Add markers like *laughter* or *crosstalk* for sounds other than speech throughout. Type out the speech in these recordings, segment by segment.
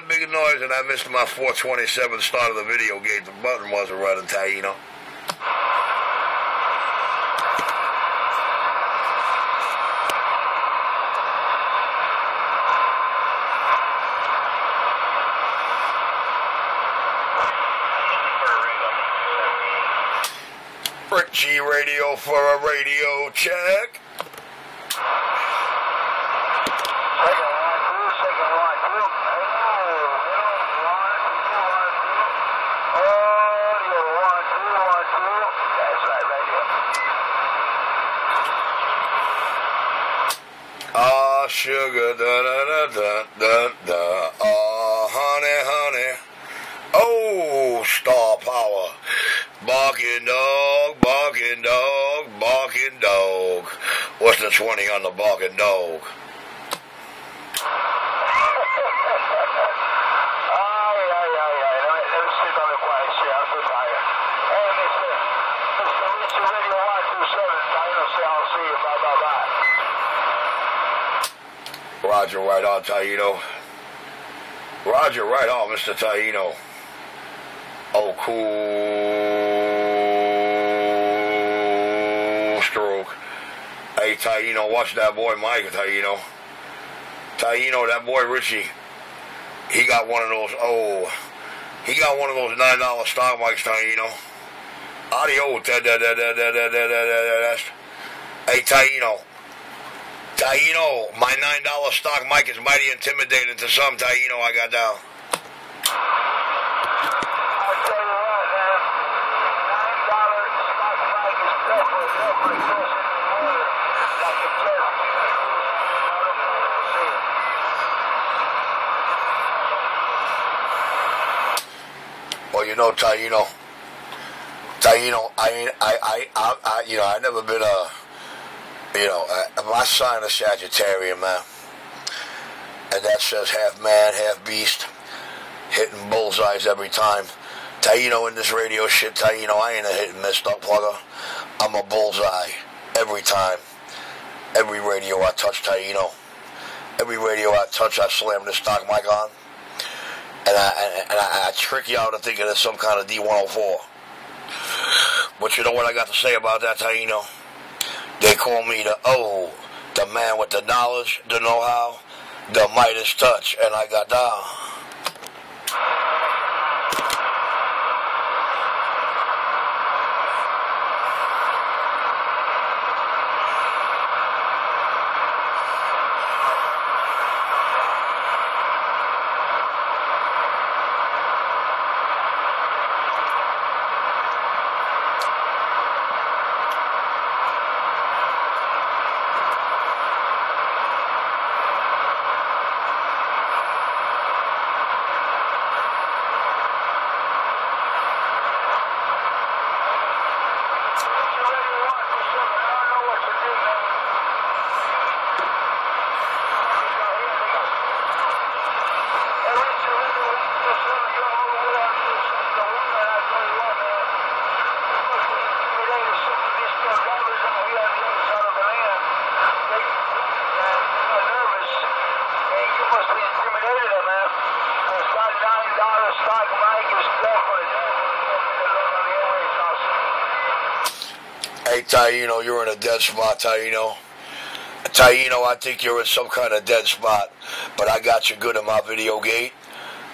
that big noise and I missed my 427 start of the video game. The button wasn't running, Taino. G Radio for a radio check. Sugar, da da da da da da. Ah, honey, honey. Oh, star power. Barking dog, barking dog, barking dog. What's the 20 on the barking dog? Roger, right on, Taino. Roger, right on, Mr. Taino. Oh, cool stroke. Hey, Taino, watch that boy Mike, Taino. Taino, that boy Richie, he got one of those, oh, he got one of those $9 stock mics, Taino. Audio, da da da da da da da da da Hey, Taino. Taino, my $9 stock mic is mighty intimidating to some, Taino, I got down. Well, you know, Taino, Taino, I, I, I, I, I, you know, I never been a, you know, uh, my sign is Sagittarius, man, and that says half man, half beast, hitting bullseyes every time. Taino in this radio shit, Taino, I ain't a hit and miss dog plugger. I'm a bullseye every time. Every radio I touch, Taino. Every radio I touch, I slam the stock mic on. And I, and I, I trick you out into thinking it's some kind of D104. But you know what I got to say about that, Taino? They call me the O, the man with the knowledge, the know-how, the Midas touch, and I got down. Taino, you're in a dead spot, Taino. Taino, I think you're in some kind of dead spot, but I got you good in my video gate.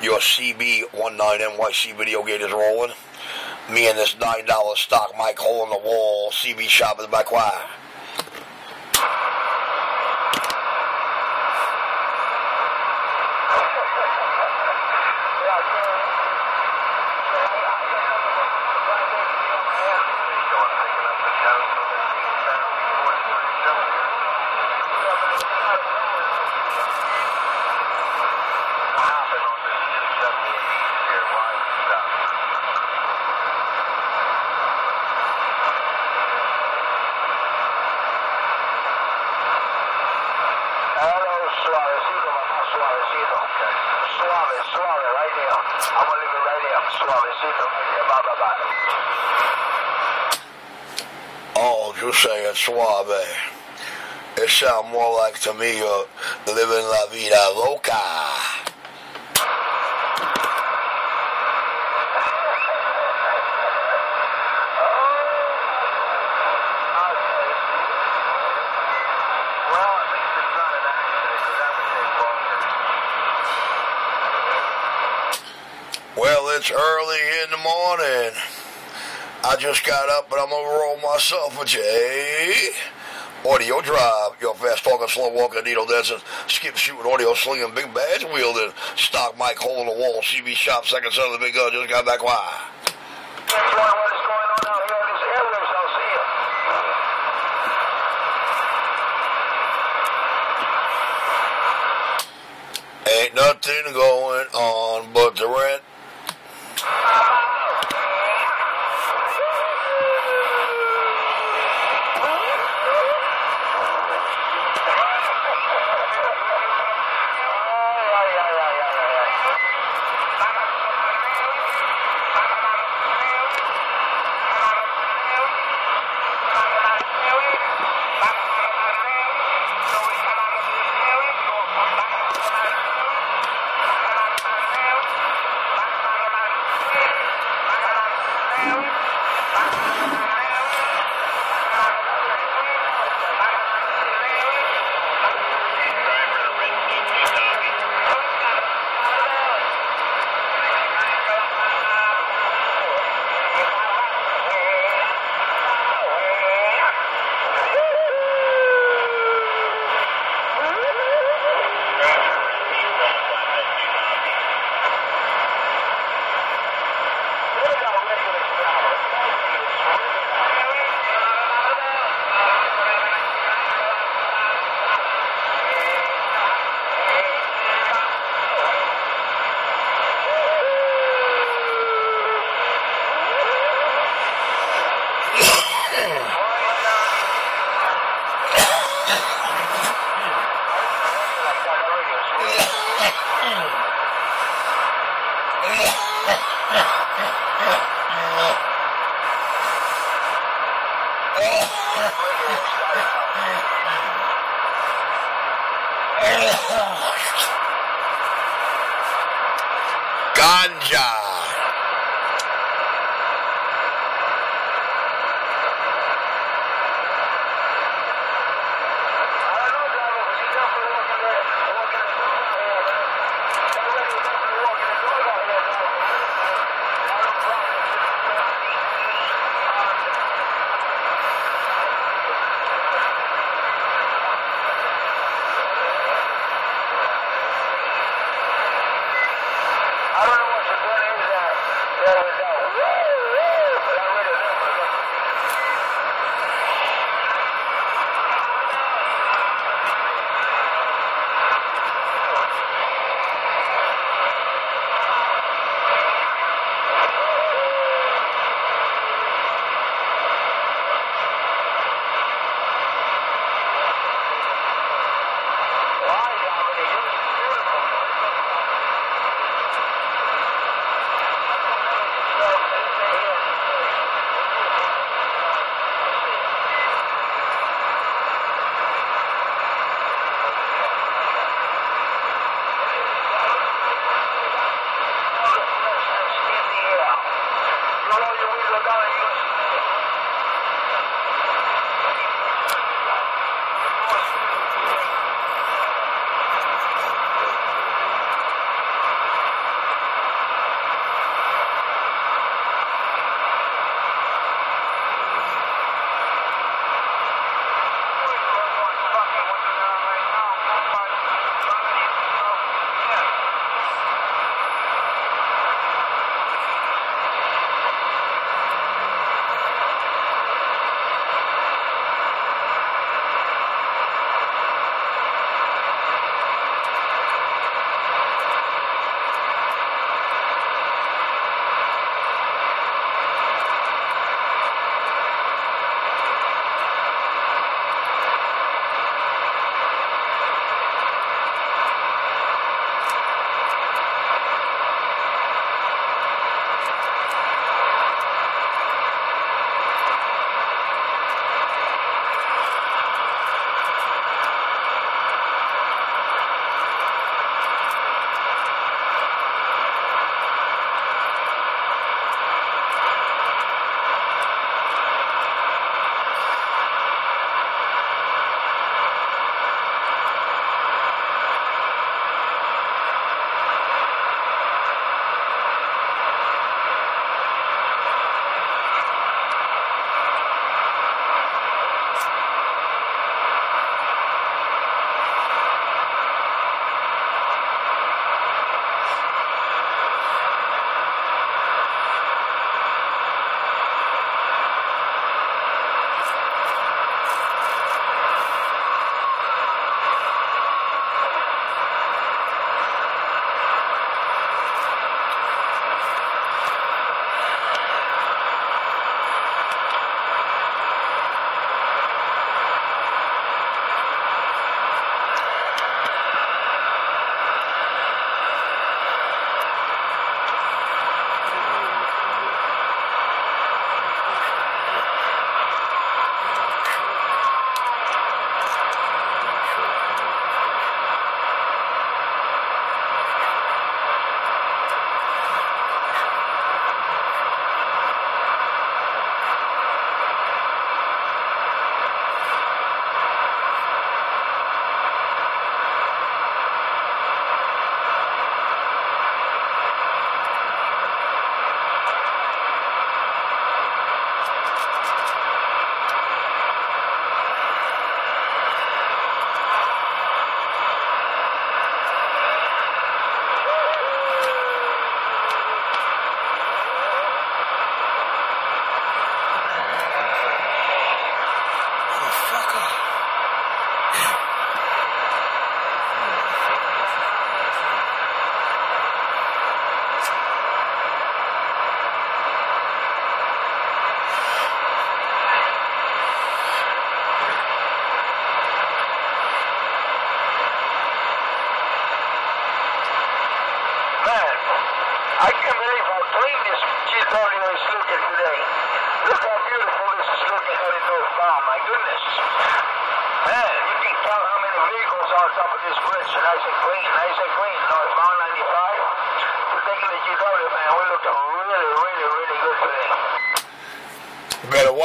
Your CB19NYC video gate is rolling. Me and this $9 stock mic hole in the wall, CB shop is back wire. suave. Eh? It sounds more like to me you're living la vida loca. Well, it's early in the morning. I just got up, but I'm gonna roll myself a J. Audio drive, your fast talking, slow walking, needle dancing, skip shooting, audio slinging, big badge wielding, stock mic hole in the wall, CB shop, second son of the big gun, just got back. Why? That's why what is going on out here in these airwaves, I'll see you. Ain't nothing going on but the rent.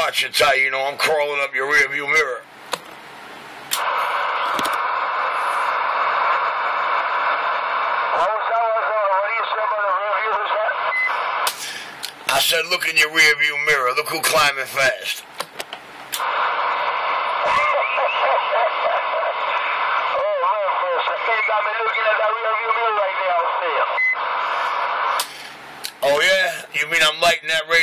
watch it tight, you know, I'm crawling up your rearview mirror. I said, look in your rearview mirror. Look who climbing fast.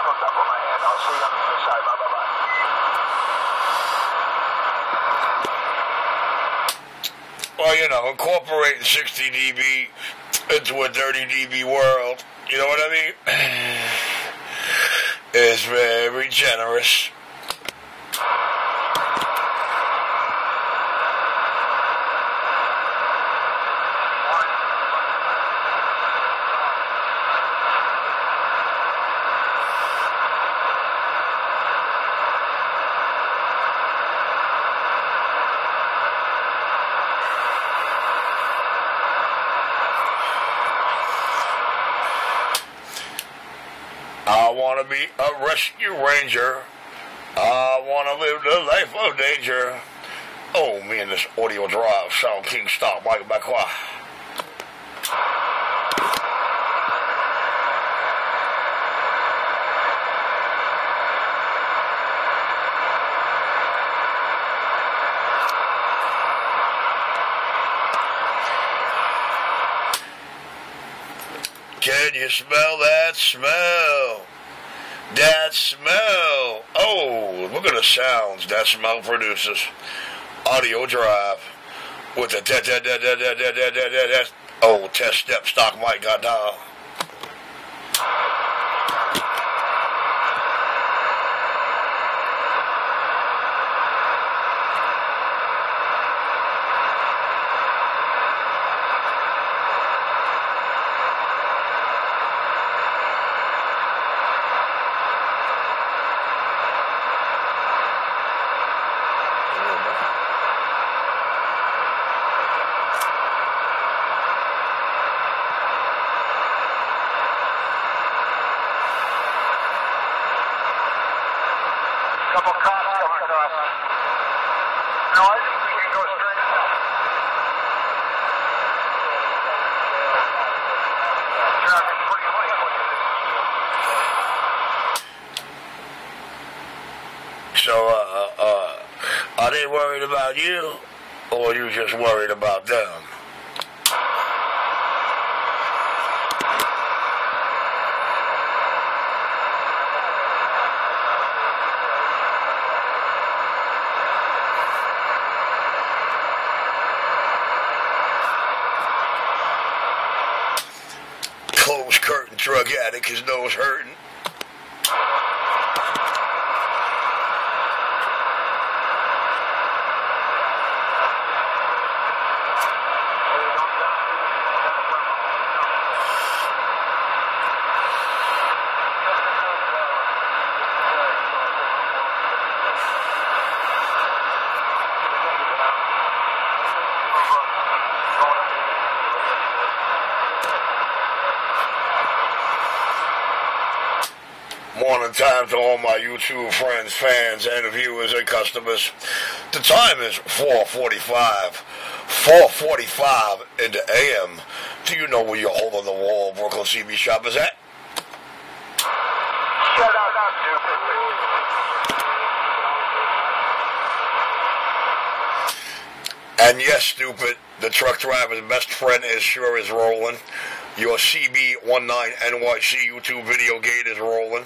top of my head. I'll see you on the other side. Bye bye bye. Well, you know, incorporating 60 dB into a 30 dB world, you know what I mean? *clears throat* It's very generous. Rescue ranger. I want to live the life of danger. Oh, me and this audio drive, Sound King Stop, Michael Bakwa. Can you smell that smell? That smell. Oh, look at the sounds that smell produces. Audio drive with the oh test step stock mic. Goddamn. Worried about them? Closed curtain drug addict, his nose hurting. Morning time to all my YouTube friends, fans, and viewers and customers. The time is 4:45. 4:45 in the AM. Do you know where your hole in the wall Brooklyn CB shop is at? Shut up, stupid. And yes, stupid, the truck driver's best friend is sure is rolling. Your CB19NYC YouTube video gate is rolling.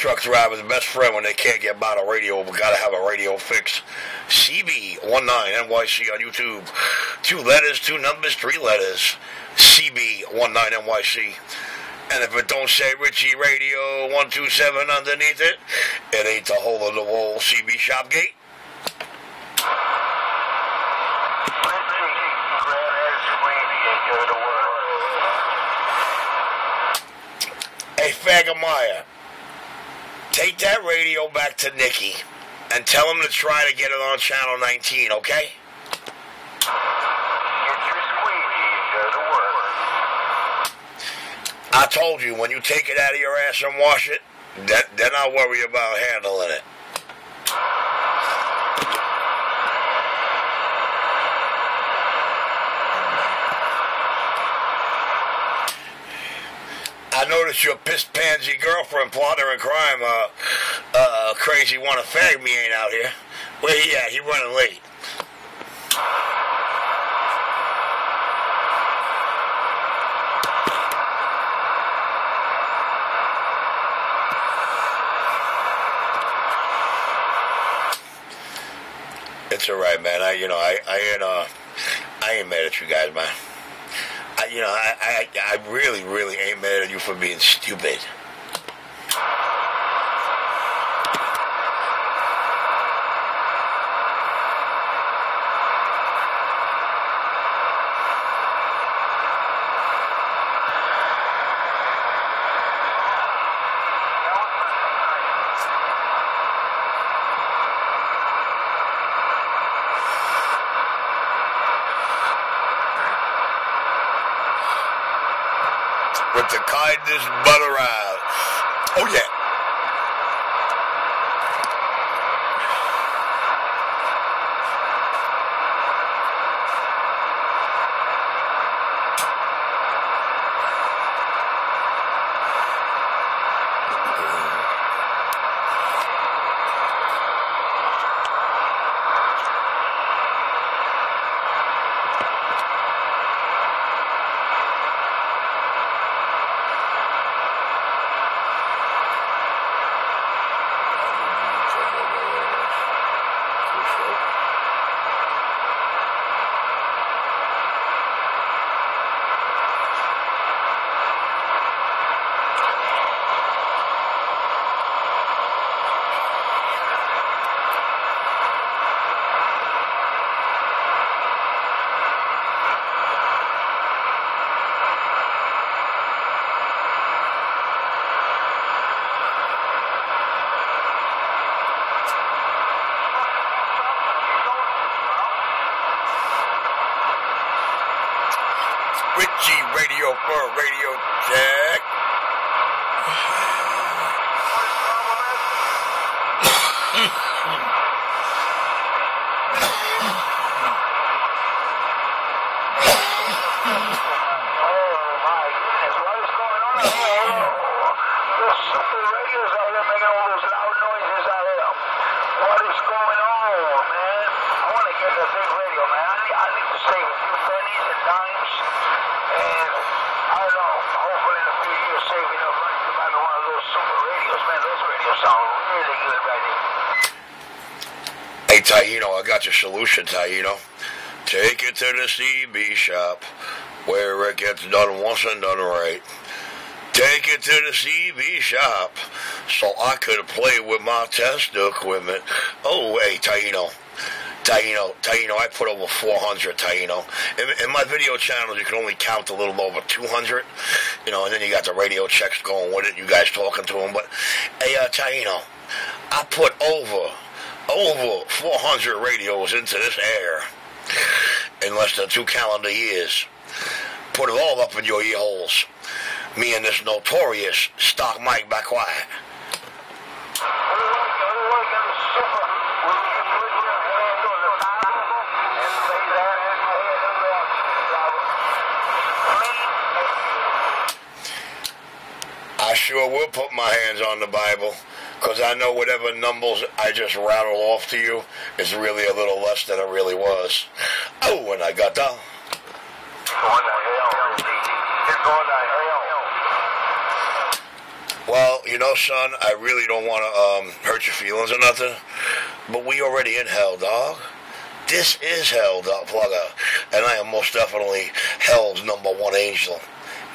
Truck driver's best friend when they can't get by the radio, but gotta have a radio fix. CB19NYC on YouTube. Two letters, two numbers, three letters. CB19NYC. And if it don't say Richie Radio 127 underneath it, it ain't the hole in the wall CB Shop Gate. Hey, Fagamaya, take that radio back to Nikki and tell him to try to get it on channel 19, okay? I told you, when you take it out of your ass and wash it, then, then I'll worry about handling it. I noticed your piss pansy girlfriend, partner in crime, uh, uh, crazy wanna fag me ain't out here. Where he at? He running late. It's all right, man. I, you know, I, I ain't, uh, I ain't mad at you guys, man. You know, I, I, I really, really ain't mad at you for being stupid. Taino. Take it to the CB shop where it gets done once and done right. Take it to the CB shop so I could play with my test equipment. Oh, hey, Taino. Taino, Taino, I put over 400, Taino. In, in my video channels, you can only count a little over 200, you know, and then you got the radio checks going with it, you guys talking to them. But, hey, uh, Taino, I put over, over 400 radios into this air in less than two calendar years. Put it all up in your ear holes. Me and this notorious stock mic back quiet. I sure will put my hands on the Bible because I know whatever numbers I just rattle off to you is really a little less than it really was. Oh, and I got down. Well, you know, son, I really don't want to um, hurt your feelings or nothing, but we already in hell, dog. This is hell, dog plugger, and I am most definitely hell's number one angel,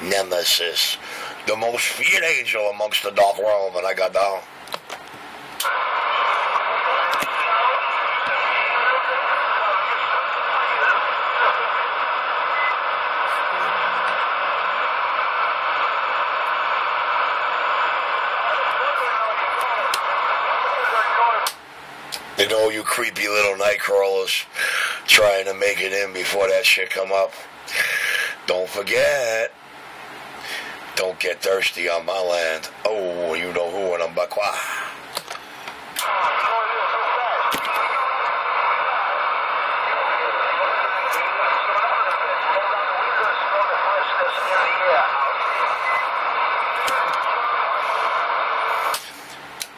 Nemesis, the most feared angel amongst the dark realm, and I got down. Creepy little night crawlers trying to make it in before that shit come up. Don't forget. Don't get thirsty on my land. Oh, you know who and I'm Bakwa.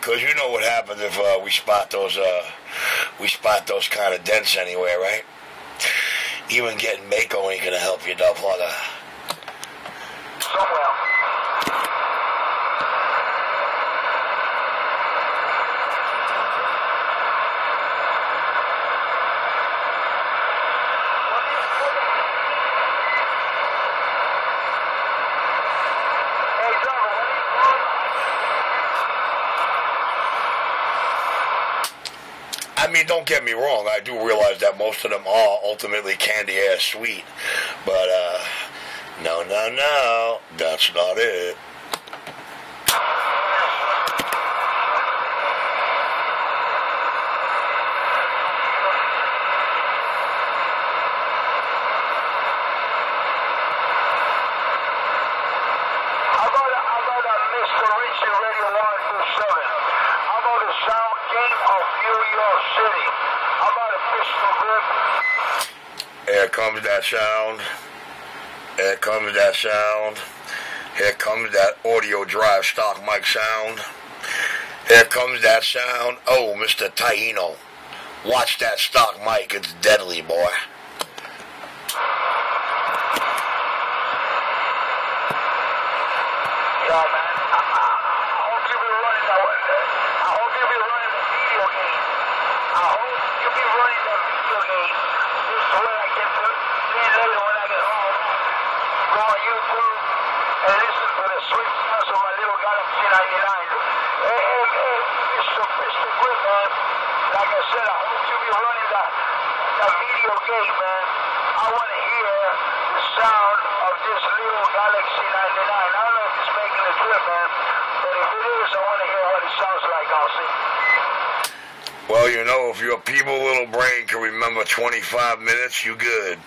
Cause you know what happens if uh, we spot those uh, we spot those kind of dents anywhere, right? Even getting Mako ain't gonna help you, dog. Plugger. Somewhere. Hey, driver, what are you doing? I mean, don't get me wrong. I do realize that most of them are ultimately candy ass sweet, but uh, no, no, no, that's not it. How about a, how about a Mr. Richie Radio 127? How about the Sound King of New York City? How about a Pistol Grip? Here comes that sound. Here comes that sound. Here comes that audio drive stock mic sound. Here comes that sound. Oh, Mr. Taino. Watch that stock mic. It's deadly, boy. Yeah, man. I, I, I hope you be running that one. I hope you be running the video game. I hope you be running that video game. This way I can put then later when I get home. Go on YouTube and listen to the sweet sounds of my little Galaxy 99. Hey, hey, hey, Mr. Mr. Grip, man. Like I said, I hope you be running that, that video game, man. I want to hear the sound of this little Galaxy 99. I don't know if it's making the trip, man, but if it is, I want to hear what it sounds like, I'll see. Well, you know, if your feeble little brain can remember 25 minutes, you good.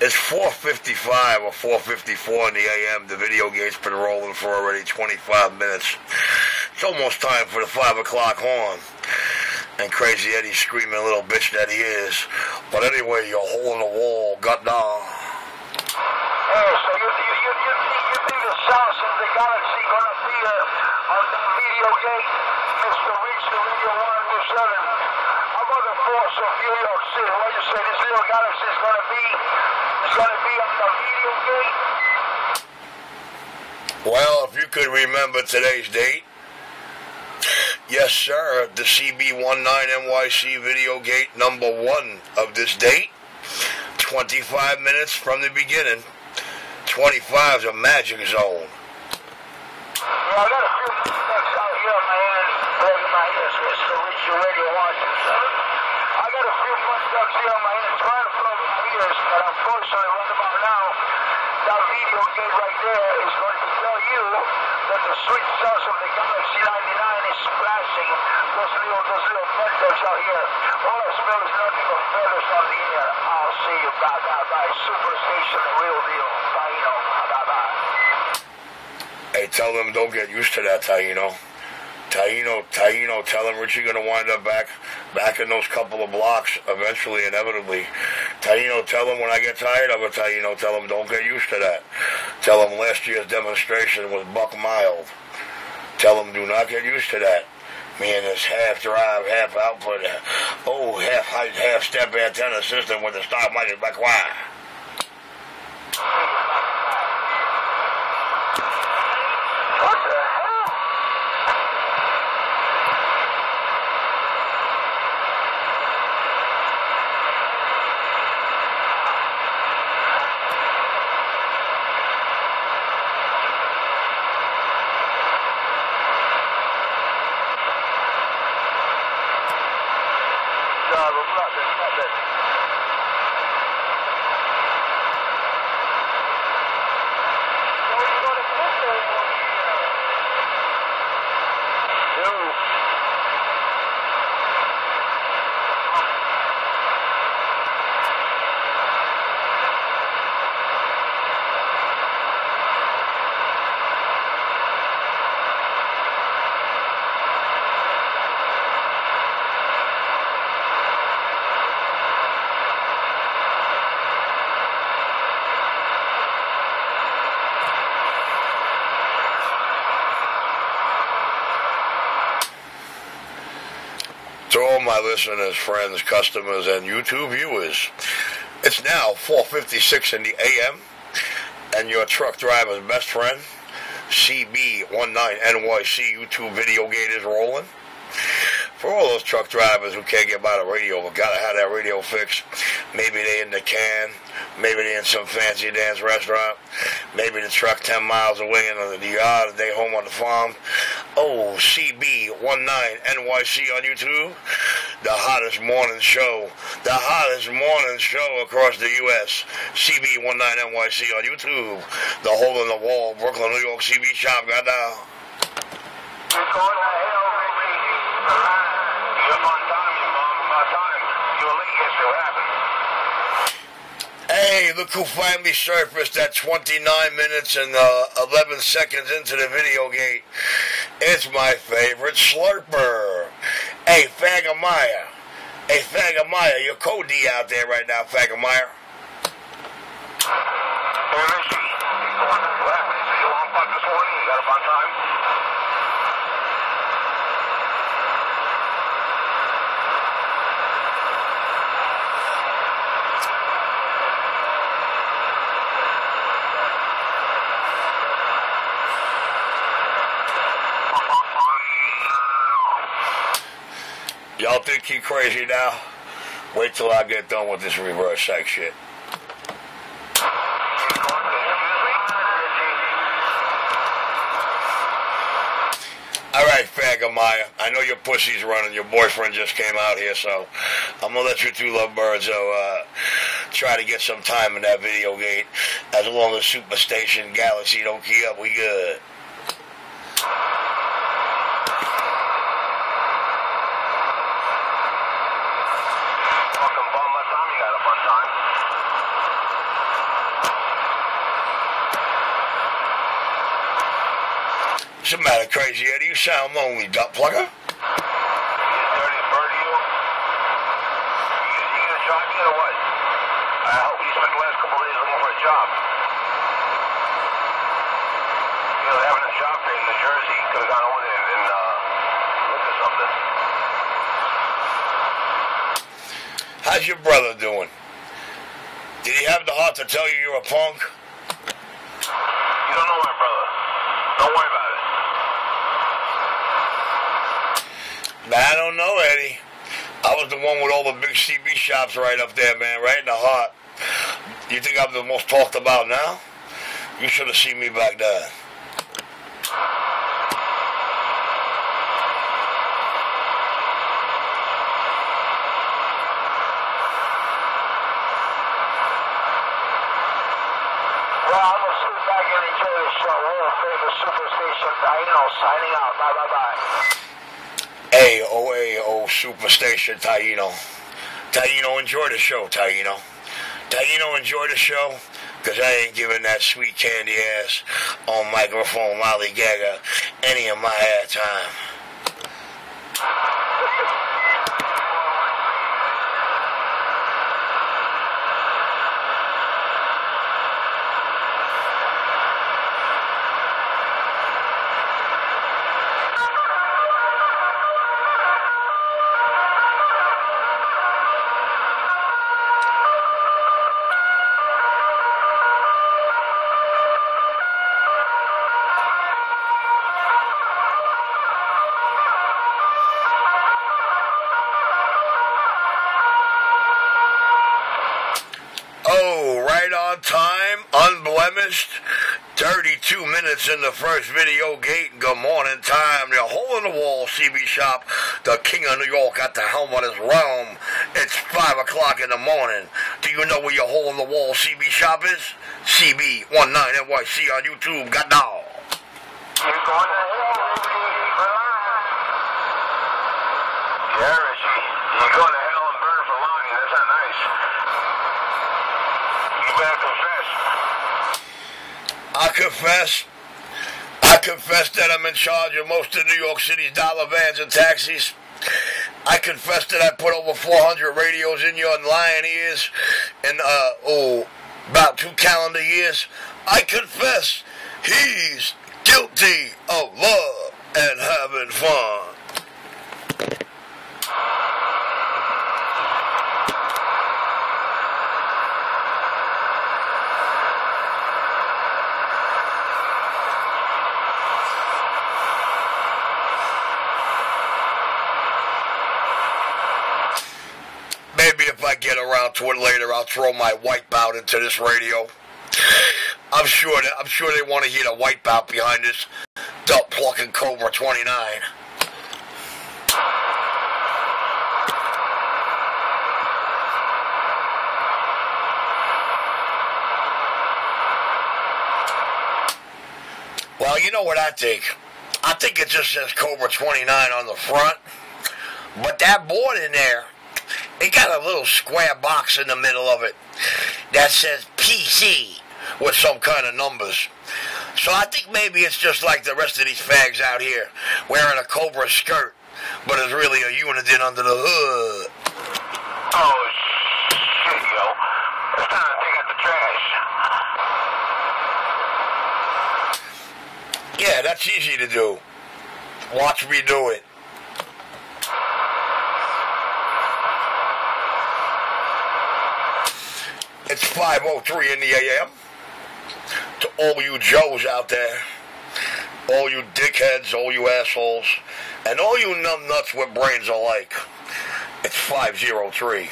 It's 4.55 or 4.54 in the AM. The video game's been rolling for already 25 minutes. It's almost time for the 5 o'clock horn. And Crazy Eddie screaming little bitch that he is. But anyway, you're hole in the wall, gut down. Hey, so you, you, you, you, you the sounds of the Galaxy gonna be uh, on the video game, Mr. Rich, the Radio 127? How about the force of New York City? What you say, this little Galaxy is gonna be, is gonna be on the video game? Well, if you could remember today's date. Yes, sir. The CB19NYC video gate number one of this date. 25 minutes from the beginning. 25 is a magic zone. Yeah, I got a few out here on my end, plugging my ears, Mr. Rich, the Hey, tell them don't get used to that, Taino. Taino, Taino, tell them Richie gonna wind up back, back in those couple of blocks eventually, inevitably. Taino, tell him when I get tired of it, Taino, tell him don't get used to that. Tell him last year's demonstration was buck mild. Tell him do not get used to that. Me and this half drive, half output, oh, half height, half step antenna system with the stock is back wide. What the hell? nothing, nothing. Yo. To all my listeners, friends, customers, and YouTube viewers, it's now 4.56 in the AM, and your truck driver's best friend, CB19NYC YouTube video gate is rolling. For all those truck drivers who can't get by the radio but gotta have that radio fixed, maybe they in the can, maybe they in some fancy dance restaurant, maybe the truck 10 miles away in the yard, they home on the farm. Oh, CB19NYC on YouTube, the hottest morning show, the hottest morning show across the U.S. CB19NYC on YouTube, the hole in the wall, Brooklyn, New York CB shop, got down. Hey, look who finally surfaced at 29 minutes and uh, 11 seconds into the video gate. It's my favorite slurper. Hey, Fagamaya. Hey, Fagamaya, you're Cody out there right now, Fagamaya. Where is she? What happened? Is she long fuck this morning? You got up on time? Think he crazy now? Wait till I get done with this reverse sex shit. All right, Fagamaya. I know your pussy's running. Your boyfriend just came out here, so I'm gonna let you two lovebirds uh, try to get some time in that video gate. As long as Superstation Galaxy don't key up, we good. Fucking bum. What time you got up on time? What's the matter, crazy Eddie? You sound lonely, duck plugger. You dirty bird, you? You, you gonna job yet or what? I hope you spent the last couple of days looking for a job. You know, having a job fair in New Jersey. Could have gone over there and, and uh, looked at something. How's your brother doing? Did he have the heart to tell you you're a punk? You don't know my brother. Don't worry about it. Nah, I don't know, Eddie. I was the one with all the big CB shops right up there, man, right in the heart. You think I'm the most talked about now? You should have seen me back then. The show. World famous superstation Taino signing out. Bye bye bye. Superstation Taino. Taino, enjoy the show, Taino. Taino, enjoy the show. Because I ain't giving that sweet candy ass on microphone Molly Gaga any of my airtime. Oh, 32 minutes in the first video gate. Good morning time. The hole in the wall CB shop. The king of New York at the helm of his realm. It's 5 o'clock in the morning. Do you know where your hole in the wall CB shop is? CB19NYC on YouTube. Got dog. You're going to hell, Richie, for lying. Yeah, Richie. You're going to hell and burn for lying. That's not nice. You better confess. I confess. I confess that I'm in charge of most of New York City's dollar vans and taxis. I confess that I put over 400 radios in your lion ears in, uh, oh, about two calendar years. I confess he's guilty of love and having fun. Maybe if Around to it later, I'll throw my wipeout into this radio. I'm sure that I'm sure they want to hear the wipeout behind this duck plucking Cobra 29. Well, you know what I think? I think it just says Cobra 29 on the front. But that board in there, it got a little square box in the middle of it that says PC with some kind of numbers. So I think maybe it's just like the rest of these fags out here, wearing a Cobra skirt, but it's really a Uniden under the hood. Oh, shit, yo. It's time to take out the trash. Yeah, that's easy to do. Watch me do it. It's 5.03 in the AM. To all you Joes out there, all you dickheads, all you assholes, and all you numb nuts with brains alike, it's 503.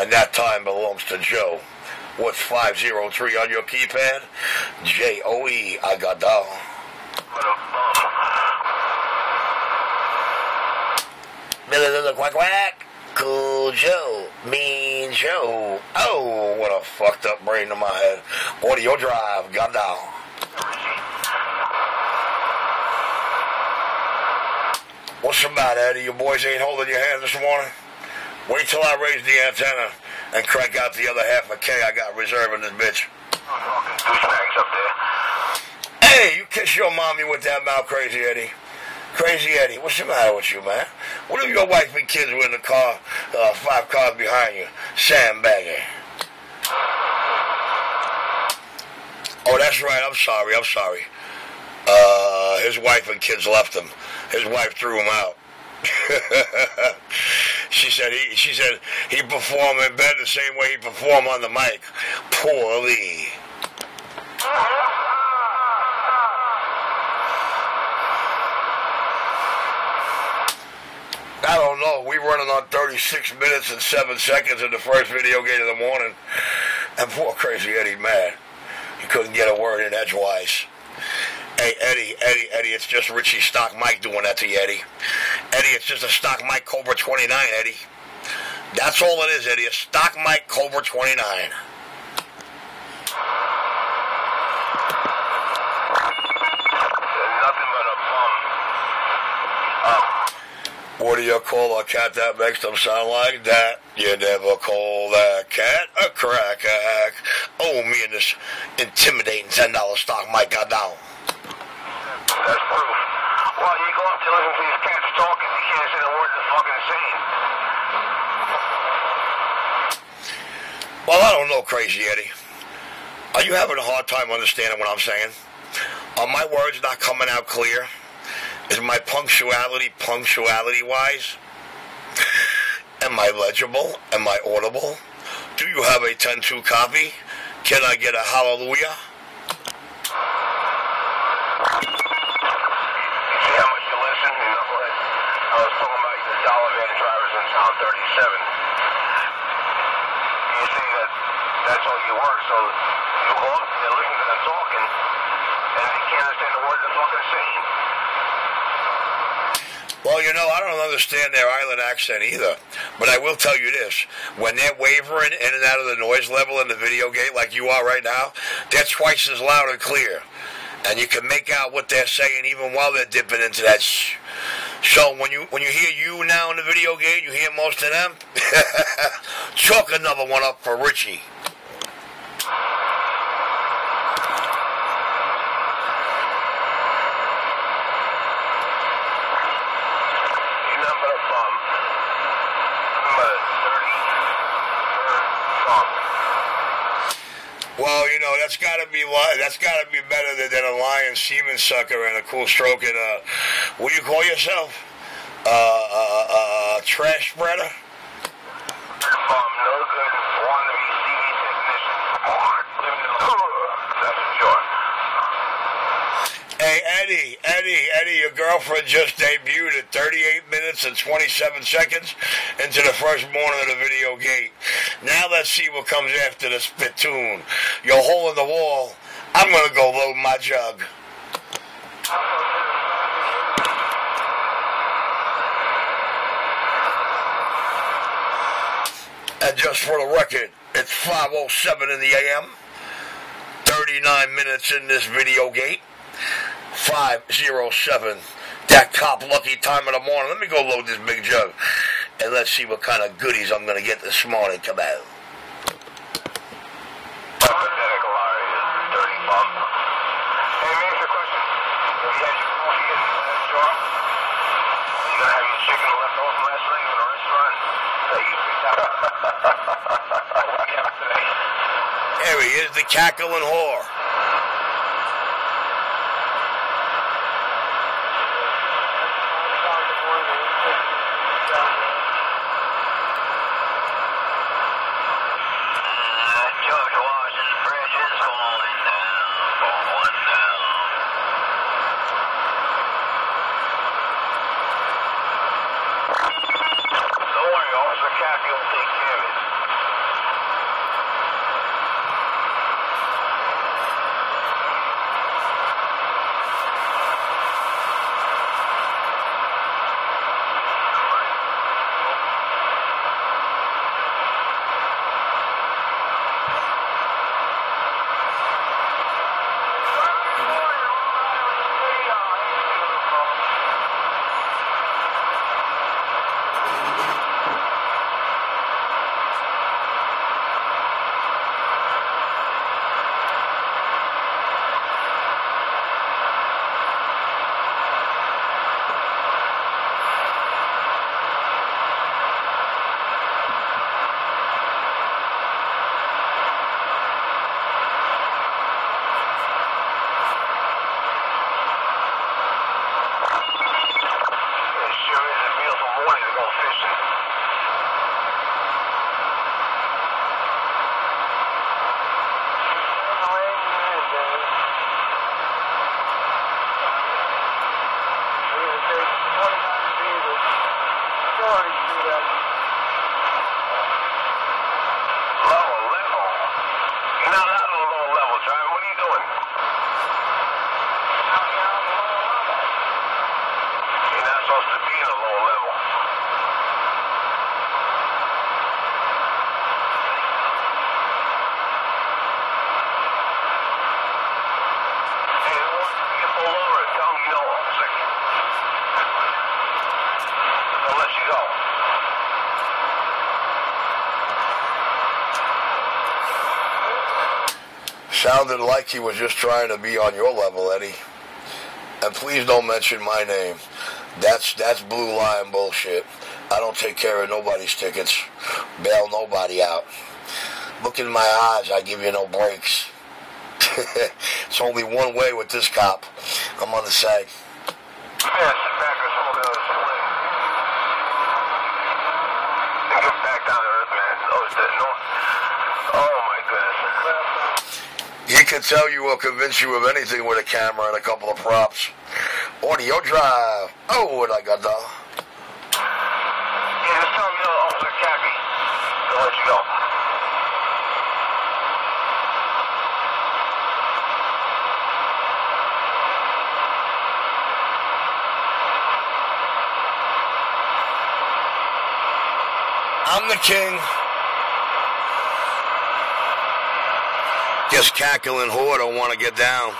And that time belongs to Joe. What's 503 on your keypad? J-O-E, I got down. Billy Little Quack Quack. Cool Joe. Mean Joe. Oh, what a fucked up brain in my head. Audio drive. Got down. What's the matter, Eddie? Your boys ain't holding your hand this morning? Wait till I raise the antenna and crank out the other half a K I got reserved in this bitch. Hey, you kiss your mommy with that mouth, crazy Eddie. Crazy Eddie, what's the matter with you, man? What if your wife and kids were in the car, uh, five cars behind you, sandbagging? Oh, that's right. I'm sorry. I'm sorry. Uh, his wife and kids left him. His wife threw him out. *laughs* she said he. She said he performed in bed the same way he performed on the mic. Poorly. I don't know. We were running on 36 minutes and 7 seconds in the first video game of the morning. And poor crazy Eddie mad. He couldn't get a word in edgewise. Hey, Eddie, Eddie, Eddie, it's just Richie Stock Mike doing that to you, Eddie. Eddie, it's just a Stock Mike Cobra 29, Eddie. That's all it is, Eddie. A Stock Mike Cobra 29. Nothing but a bum. Oh, What do you call a cat that makes them sound like that? You never call that cat a crack hack. Oh, me and this intimidating $10 stock Mike got down. that's proof. Well, you go up to listen to these cats talking, you can't say the word they're fucking saying. Well, I don't know, Crazy Eddie. Are you having a hard time understanding what I'm saying? Are my words not coming out clear? Is my punctuality punctuality wise? *laughs* Am I legible? Am I audible? Do you have a 10-2 copy? Can I get a hallelujah? You see how much you listen, you? I was talking about the dollar van drivers in town 37. You see that that's all you work, so you to them talking, and can't understand they're. Well, you know, I don't understand their island accent either. But I will tell you this: when they're wavering in and out of the noise level in the video gate, like you are right now, they're twice as loud and clear, and you can make out what they're saying even while they're dipping into that. Sh- so when you when you hear you now in the video gate, you hear most of them. *laughs* Chalk another one up for Richie. Number from number 30 from Well, you know that's got to be that's got to be better than, than a lion semen sucker and a cool stroke and a what do you call yourself? Uh, uh, uh, trash spreader. from no good wannabe CB technician. Living in That's a joy. Hey Eddie, Eddie, Eddie, your girlfriend just debuted at 38 minutes and 27 seconds into the first morning of the video gate. Now let's see what comes after the spittoon. Your hole in the wall. I'm gonna go load my jug. And just for the record, it's 5.07 in the AM. 39 minutes in this video gate. 507. That cop lucky time of the morning. Let me go load this big jug. And let's see what kind of goodies I'm going to get this morning. Come out. *laughs* Pathetic lie is dirty bum. Hey, Sounded like he was just trying to be on your level, Eddie. And please don't mention my name. That's that's blue line bullshit. I don't take care of nobody's tickets. Bail nobody out. Look in my eyes, I give you no breaks. *laughs* it's only one way with this cop. I'm on the side. can tell you or convince you of anything with a camera and a couple of props. Audio drive. Oh, what I got though. Yeah, tell me officer Cappy. I'll let you go. I'm the king. Guess cackling whore don't want to get down.